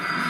you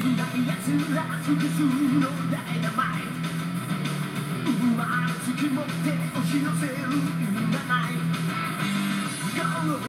すら複数のダイナマイト生まれつき持って押し寄せる